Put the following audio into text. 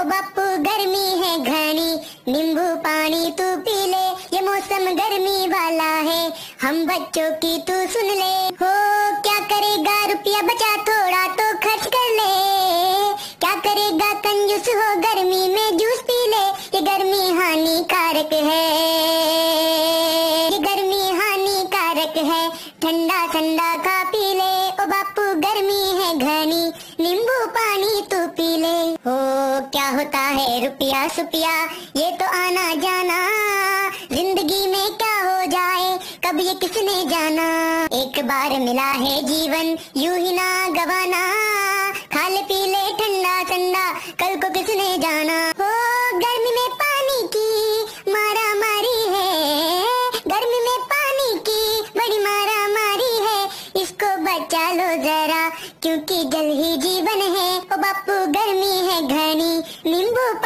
ओ बापू, गर्मी है घनी। नींबू पानी तू पी ले। ये मौसम गर्मी वाला है। हम बच्चों की तू सुन ले। हो, क्या करेगा रुपया बचा? थोड़ा तो खर्च कर ले। क्या करेगा कंजूस? हो, गर्मी में जूस पी ले। ये गर्मी हानिकारक है। ये गर्मी हानिकारक है। ठंडा ठंडा का पी ले। ओ बापू, गर्मी है घनी। नींबू पानी तू होता है रुपया सुपिया। ये तो आना जाना, ज़िंदगी में क्या हो जाए, कब ये किसने जाना? एक बार मिला है जीवन, यूँ ही ना गवाना। खा ले पी ले ठंडा ठंडा कल को किसने जाना? हो, गर्मी में पानी की मारा मारी है। गर्मी में पानी की बड़ी मारा मारी है। इसको बचा लो जरा, क्योंकि जल ही जीवन है। ओ बापू गर्मी है